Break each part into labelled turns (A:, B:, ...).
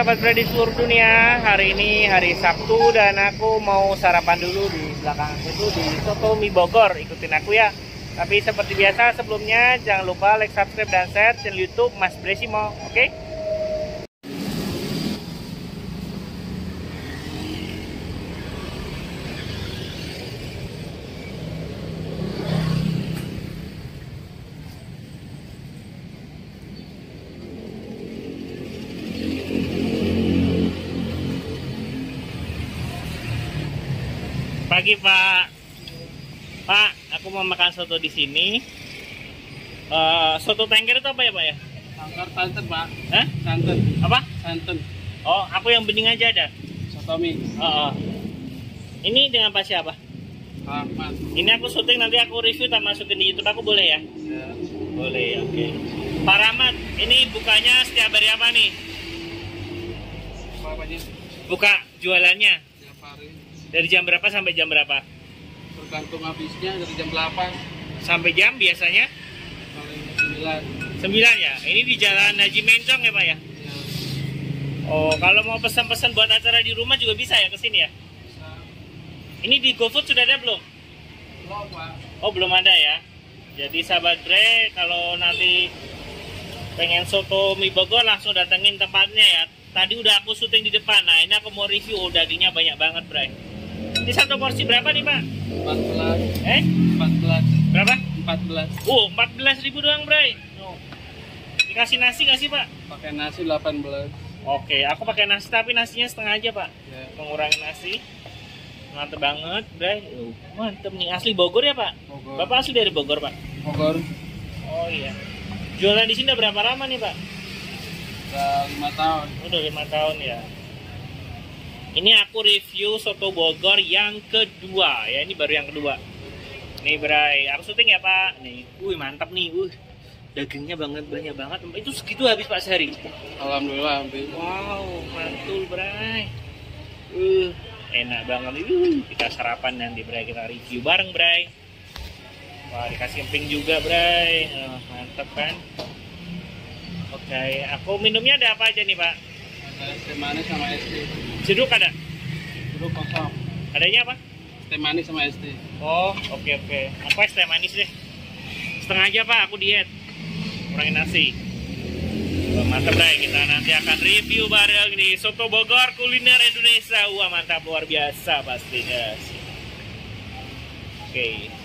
A: Sahabat Brady seluruh dunia Hari ini hari Sabtu dan aku mau sarapan dulu di belakang itu di Soto Mi Bogor Ikutin aku ya Tapi seperti biasa sebelumnya jangan lupa like, subscribe, dan share channel Youtube Mas Bresimo Oke? Okay? Pagi Pak. Pak, aku mau makan soto di sini. Uh, soto tengger itu apa ya Pak ya?
B: Tangkar santan pak.
A: Hah?
B: Santan.
A: Apa?
B: Santan.
A: Oh, aku yang bening aja ada.
B: Sotomi.
A: Oh, oh. Ini dengan Pak siapa?
B: Rahmat.
A: Ini aku syuting nanti aku review tak masukin di YouTube aku boleh ya?
B: Ya.
A: Boleh, oke. Pak Rahmat, ini bukanya setiap hari apa nih?
B: Apa?
A: Buka jualannya. Dari jam berapa sampai jam berapa?
B: Tergantung habisnya dari jam 8
A: Sampai jam biasanya
B: 9.
A: 9 ya. Ini di Jalan Haji Mencong ya Pak ya?
B: Ya.
A: Oh, kalau mau pesan-pesan buat acara di rumah juga bisa ya ke sini ya?
B: Bisa.
A: Ini di GoFood sudah ada belum?
B: Belum pak.
A: Oh, belum ada ya. Jadi sahabat Bre, kalau nanti pengen soto mie Bogor langsung datengin tempatnya ya. Tadi udah aku syuting di depan. Nah, ini aku mau review oh, dagingnya banyak banget, Bre. Ini satu porsi berapa nih, Pak?
B: 14.
A: Eh?
B: 14.
A: Berapa?
B: 14.
A: Oh, 14 ribu doang, Bre. Oh. Dikasih nasi nggak sih, Pak?
B: Pakai nasi 18.
A: Oke, aku pakai nasi tapi nasinya setengah aja, Pak.
B: Ya.
A: Mengurangi nasi. Mantep banget. Uh, mantep nih. Asli Bogor ya, Pak?
B: Bogor.
A: Bapak asli dari Bogor, Pak?
B: Bogor.
A: Oh iya. Jualan di sini udah berapa lama nih, Pak?
B: Udah 5 tahun.
A: Udah lima tahun ya. Ini aku review soto Bogor yang kedua ya. Ini baru yang kedua. Nih Bray, aku syuting ya Pak. Nih, wih mantap nih, wih. Dagingnya banget banyak banget. Itu segitu habis Pak sehari.
B: Alhamdulillah hampir.
A: Wow, mantul Bray. Uh, enak banget. Uh, kita sarapan nanti Bray, kita review bareng Bray. Wah, dikasih emping juga Bray. Oh, mantep kan? Oke, aku minumnya ada apa aja nih Pak?
B: Teh manis sama SD.
A: Jeruk ada?
B: Dulu kosong.
A: Adanya apa?
B: Teh manis sama SD.
A: Oh, oke oke. Aku es teh manis deh. Setengah aja pak, aku diet. Kurangin nasi. Wah, mantap Bray, kita nanti akan review bareng di Soto Bogor kuliner Indonesia. Wah mantap luar biasa pastinya. Oke.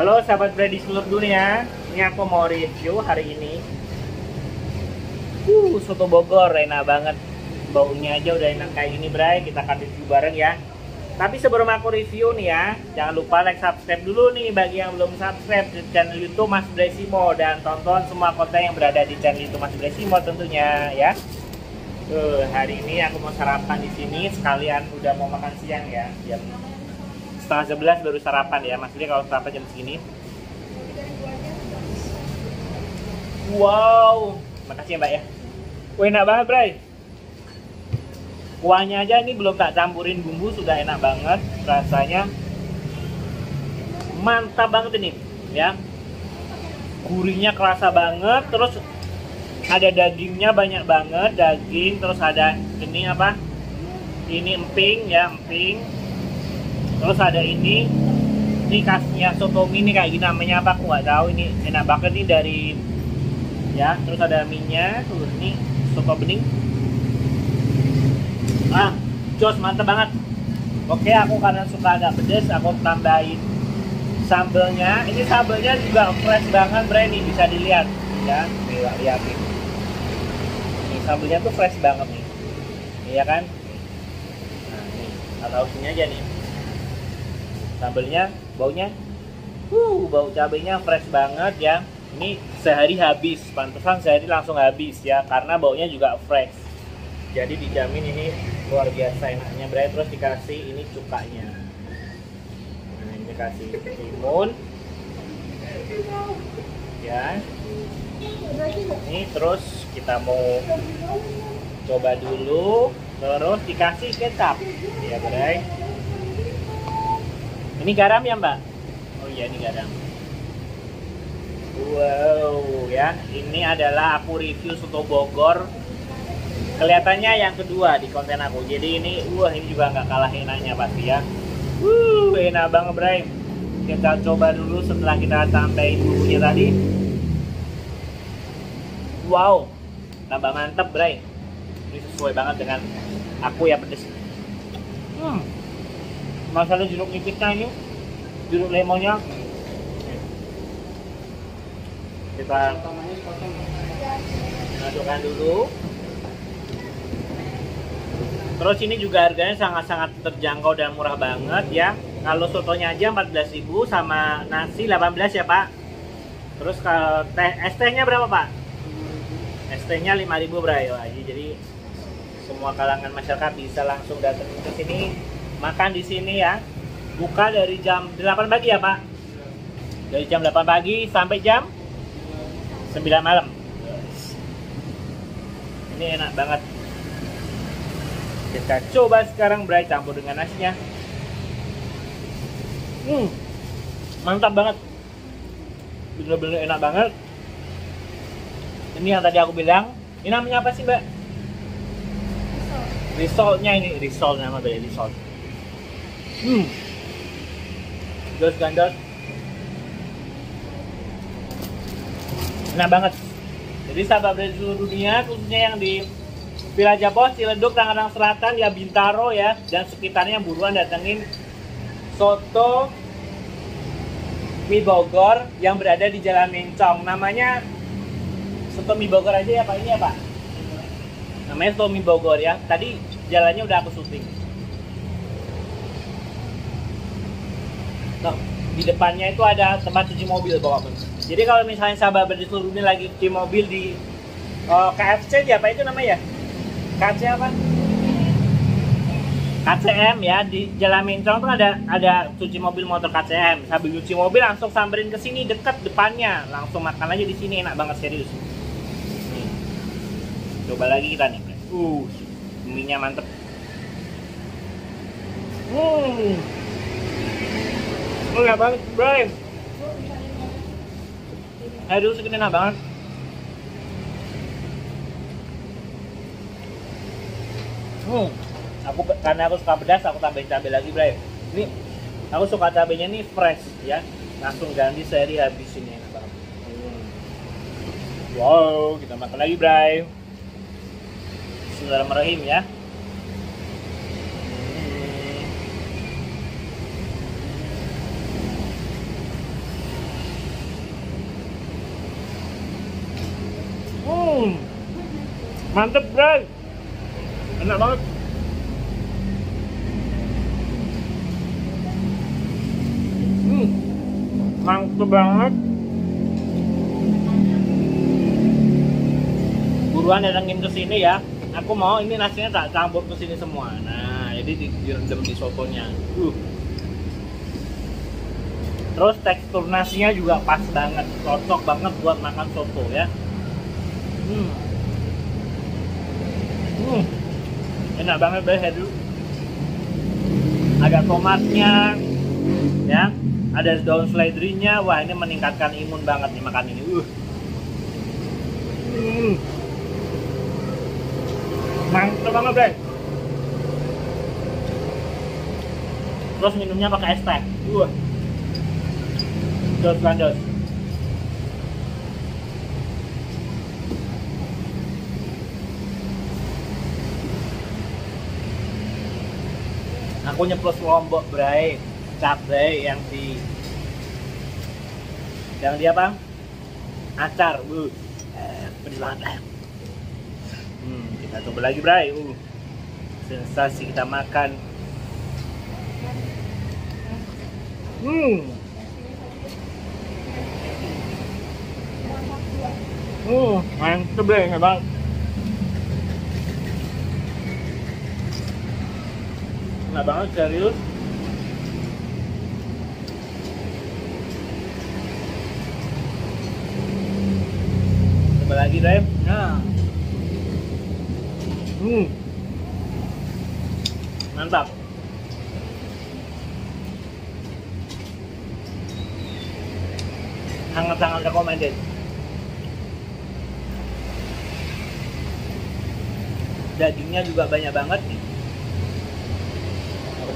A: Halo sahabat Brady seluruh dunia, ini aku mau review hari ini. Uh, soto Bogor enak banget. Baunya aja udah enak kayak gini, Bray. Kita akan review bareng ya. Tapi sebelum aku review nih ya, jangan lupa like subscribe dulu nih bagi yang belum subscribe di channel YouTube Mas Bresimo dan tonton semua konten yang berada di channel YouTube Mas Bresimo tentunya ya. Tuh, hari ini aku mau sarapan di sini sekalian udah mau makan siang ya, jam setengah sebelas baru sarapan ya. Maksudnya kalau sarapan jam segini. Wow. Makasih ya mbak ya. Enak banget bray. Kuahnya aja ini belum tak campurin bumbu sudah enak banget. Rasanya mantap banget ini ya. Gurihnya kerasa banget terus ada dagingnya banyak banget daging terus ada ini apa? Ini emping ya emping terus ada ini ini khasnya soto mie ini kayak gini namanya apa? Aku nggak tahu ini enak banget nih dari ya terus ada minyak tuh ini soto bening. Ah jos mantep banget. Oke aku karena suka agak pedes aku tambahin sambelnya. Ini sambelnya juga fresh banget bre nih bisa dilihat. Ya nih lihat nih. Ini sambelnya tuh fresh banget nih. Iya kan? Nah nih atau sini aja nih sambelnya baunya uh bau cabenya fresh banget ya ini sehari habis pantesan sehari langsung habis ya karena baunya juga fresh jadi dijamin ini luar biasa enaknya berarti terus dikasih ini cukanya nah ini dikasih timun Ya. Ini terus kita mau coba dulu, terus dikasih kecap. Ya, Bray. Ini garam ya, Mbak? Oh iya, ini garam. Wow, ya. Ini adalah aku review soto Bogor. Kelihatannya yang kedua di konten aku. Jadi ini, wah ini juga nggak kalah enaknya pasti ya. Wuh, enak banget, Bray. Kita coba dulu setelah kita tambahin bumbunya tadi. Wow, tambah mantep, Bray. Ini sesuai banget dengan aku ya pedes. Hmm, masalah jeruk nipisnya ini, jeruk lemonnya. Kita masukkan dulu. Terus ini juga harganya sangat-sangat terjangkau dan murah banget ya. Kalau sotonya aja 14.000 sama nasi 18 ya, Pak. Terus kalau teh es tehnya berapa, Pak? Es tehnya 5.000 bray. Wah, jadi semua kalangan masyarakat bisa langsung datang ke sini makan di sini ya. Buka dari jam 8 pagi ya, Pak. Dari jam 8 pagi sampai jam 9 malam. Ini enak banget. Kita coba sekarang Bray campur dengan nasinya. Hmm, mantap banget. Bener-bener enak banget. Ini yang tadi aku bilang. Ini namanya apa sih Mbak? Risolnya ini, risol nama beda risol. Hmm. Dos gandos. Enak banget. Jadi sahabat dari seluruh dunia, khususnya yang di Villa Japos, Ciledug, Tangerang Selatan, ya Bintaro ya, dan sekitarnya buruan datengin soto mie Bogor yang berada di Jalan Mencong. Namanya soto mie Bogor aja ya Pak ini ya Pak. Namanya soto mie Bogor ya. Tadi jalannya udah aku syuting. Nah, di depannya itu ada tempat cuci mobil bapak Jadi kalau misalnya sahabat di dunia lagi cuci mobil di uh, KFC ya apa itu namanya ya? KC apa? KCM ya di Jalan Mencong tuh ada ada cuci mobil motor KCM. Sambil cuci mobil langsung samperin ke sini dekat depannya, langsung makan aja di sini enak banget serius. Nih. Coba lagi kita nih. Uh, mie mantep. Hmm. Enak banget, bro. Aduh, segini enak banget. Hmm. Aku karena aku suka pedas, aku tambahin cabai lagi, Bray. Ini aku suka cabainya ini fresh ya. Langsung ganti seri habis ini enak banget. Hmm. Wow, kita makan lagi, Bray. Bismillahirrahmanirrahim ya. Mantep, Bray enak banget. Hmm. Mantep banget. Buruan datangin ke sini ya. Aku mau ini nasinya tak campur ke sini semua. Nah jadi direndam di sotonya. Uh. terus tekstur nasinya juga pas banget. Cocok banget buat makan soto ya hmm. Hmm. Enak banget deh Hedu ada tomatnya ya. Ada daun seledrinya. Wah ini meningkatkan imun banget nih makan ini. Uh. Hmm. mantap banget deh terus minumnya pakai es teh. Uh. Dos lanjut aku nyeplos lombok bray. Cabai yang di yang di apa? Acar bu. Eh, pedes banget hmm, kita coba lagi bray. Uh sensasi kita makan. Hmm. Hmm mantep deh bang enak banget serius lagi, Rem.
C: Nah,
A: Hmm. Mantap. Sangat-sangat recommended. Dagingnya juga banyak banget nih.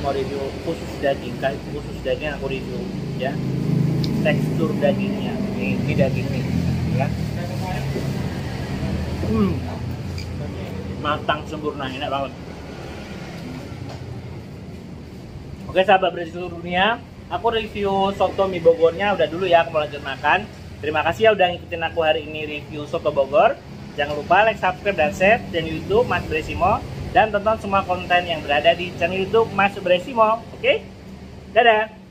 A: Mau review khusus daging, khusus daging aku review ya. Tekstur dagingnya, nih, ini daging nih, ya. Hmm, matang sempurna enak banget. Oke sahabat berisi seluruh dunia aku review soto mie bogornya udah dulu ya aku mau lanjut makan. Terima kasih ya udah ngikutin aku hari ini review soto bogor. Jangan lupa like subscribe dan share channel youtube mas Bresimo dan tonton semua konten yang berada di channel youtube mas Bresimo oke? Dadah